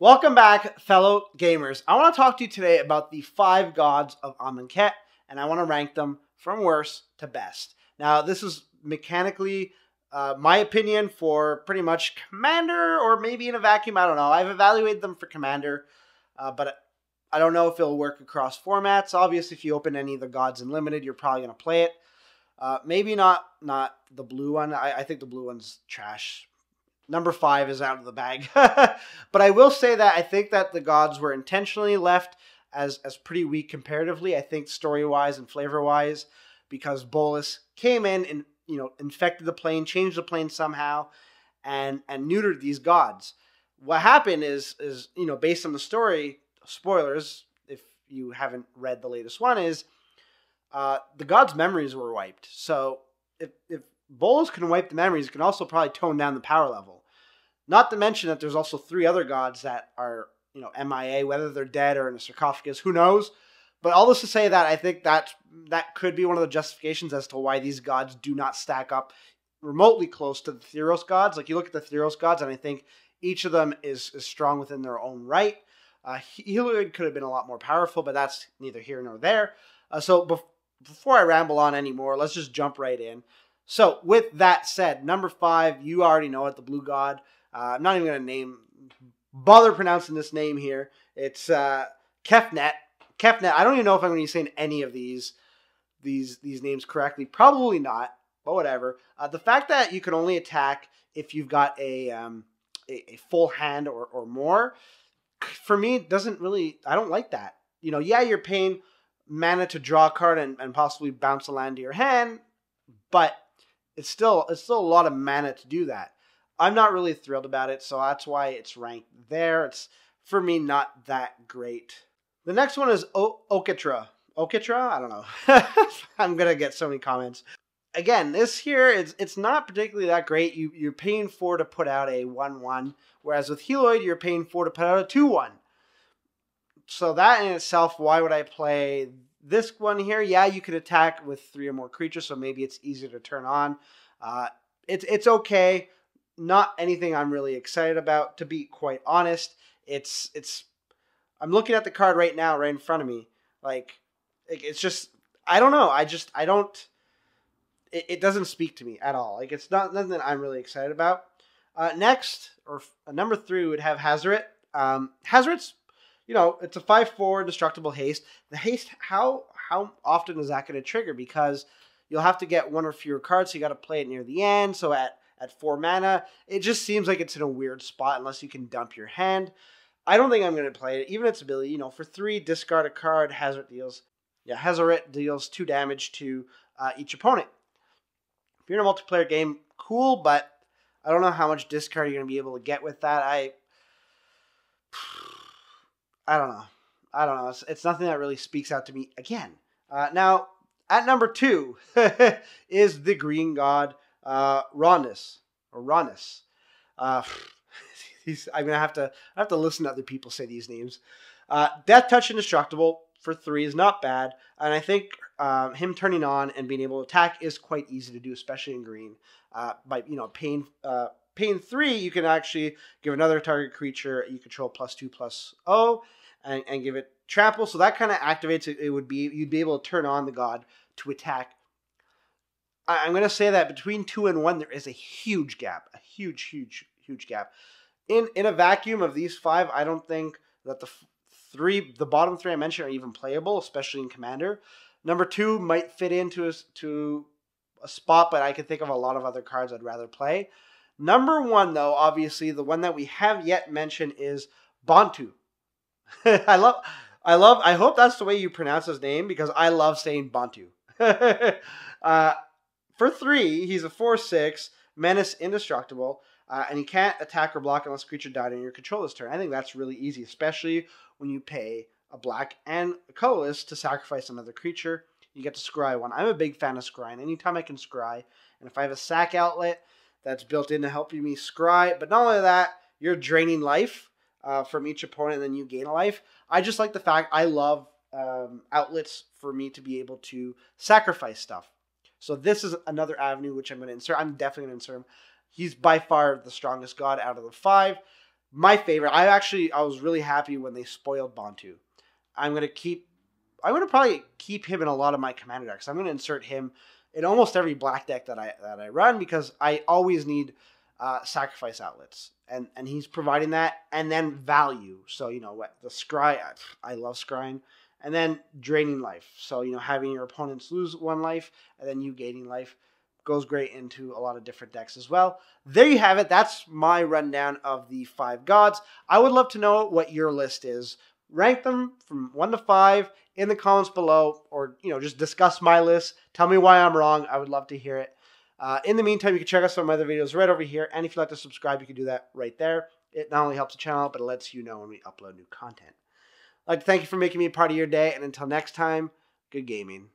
Welcome back, fellow gamers. I want to talk to you today about the five gods of Amonkhet, and I want to rank them from worst to best. Now, this is mechanically uh, my opinion for pretty much Commander, or maybe in a vacuum. I don't know. I've evaluated them for Commander, uh, but I don't know if it'll work across formats. Obviously, if you open any of the gods in limited, you're probably going to play it. Uh, maybe not not the blue one. I, I think the blue one's trash number five is out of the bag. but I will say that I think that the gods were intentionally left as as pretty weak comparatively. I think story wise and flavor wise, because Bolas came in and you know infected the plane, changed the plane somehow, and and neutered these gods. What happened is is you know based on the story, spoilers if you haven't read the latest one is. Uh, the gods' memories were wiped. So if, if Bolas can wipe the memories, it can also probably tone down the power level. Not to mention that there's also three other gods that are, you know, MIA, whether they're dead or in a sarcophagus, who knows? But all this to say that I think that that could be one of the justifications as to why these gods do not stack up remotely close to the Theros gods. Like you look at the Theros gods, and I think each of them is, is strong within their own right. Uh, Heliod could have been a lot more powerful, but that's neither here nor there. Uh, so bef- before I ramble on anymore, let's just jump right in. So with that said, number five, you already know it, the Blue God. Uh, I'm not even going to name, bother pronouncing this name here. It's uh, Kefnet. Kefnet. I don't even know if I'm going to be saying any of these these these names correctly. Probably not, but whatever. Uh, the fact that you can only attack if you've got a um, a, a full hand or, or more, for me, doesn't really. I don't like that. You know, yeah, you're paying mana to draw a card and, and possibly bounce a land to your hand, but it's still it's still a lot of mana to do that. I'm not really thrilled about it, so that's why it's ranked there. It's for me not that great. The next one is o- Oketra. Oketra? I don't know. I'm gonna get so many comments. Again, this here is it's not particularly that great. You you're paying four to put out a one one, whereas with Heliod you're paying four to put out a two one. So that in itself, why would I play this one here? Yeah, you could attack with three or more creatures, so maybe it's easier to turn on. Uh, it's it's okay not anything I'm really excited about, to be quite honest. It's it's I'm looking at the card right now, right in front of me. Like it's just I don't know. I just I don't. It, it doesn't speak to me at all. Like it's not nothing that I'm really excited about. Uh, next, or number three, would have Hazoret. Um, Hazoret's, you know, it's a five four destructible haste. The haste, how how often is that going to trigger? Because you'll have to get one or fewer cards, so you got to play it near the end. So at at four mana. It just seems like it's in a weird spot unless you can dump your hand. I don't think I'm going to play it. Even its ability, you know, for three, discard a card. Hazoret deals, yeah, Hazoret deals two damage to uh, each opponent. If you're in a multiplayer game, cool, but I don't know how much discard you're going to be able to get with that. I, I don't know. I don't know. It's, it's nothing that really speaks out to me again. Uh, now, at number two is the Green God uh, Rhonas or Rhonas. Uh, I'm gonna have to I have to listen to other people say these names. Uh, Death Touch Indestructible for three is not bad, and I think uh, him turning on and being able to attack is quite easy to do, especially in green. Uh, by you know pain uh, pain three, you can actually give another target creature you control plus two plus O, and, and give it trample. So that kind of activates it. It would be you'd be able to turn on the god to attack I'm going to say that between two and one, there is a huge gap, a huge, huge, huge gap. In in a vacuum of these five, I don't think that the three, the bottom three I mentioned, are even playable, especially in Commander. Number two might fit into a, to a spot, but I can think of a lot of other cards I'd rather play. Number one, though, obviously the one that we have yet mentioned is Bontu. I love, I love, I hope that's the way you pronounce his name because I love saying Bontu. uh, for three, he's a 4 6, menace indestructible, uh, and he can't attack or block unless creature died in your control this turn. I think that's really easy, especially when you pay a black and a colorless to sacrifice another creature. You get to scry one. I'm a big fan of scrying. Anytime I can scry, and if I have a sack outlet that's built in to help me scry, but not only that, you're draining life uh, from each opponent, and then you gain a life. I just like the fact I love um, outlets for me to be able to sacrifice stuff. So this is another avenue which I'm going to insert. I'm definitely going to insert him. He's by far the strongest god out of the five. my favorite. I actually I was really happy when they spoiled Bontu. I'm gonna keep. I'm gonna probably keep him in a lot of my commander decks. I'm gonna insert him in almost every black deck that I that I run because I always need uh, sacrifice outlets, and and he's providing that, and then value. So you know what the scry. I, I love scrying, and then draining life. So you know having your opponents lose one life, and then you gaining life goes great into a lot of different decks as well. There you have it. That's my rundown of the five gods. I would love to know what your list is. Rank them from one to five in the comments below, or you know, just discuss my list. Tell me why I'm wrong. I would love to hear it. Uh, in the meantime, you can check out some of my other videos right over here. And if you'd like to subscribe, you can do that right there. It not only helps the channel but it lets you know when we upload new content. I'd like to thank you for making me a part of your day. And until next time, good gaming.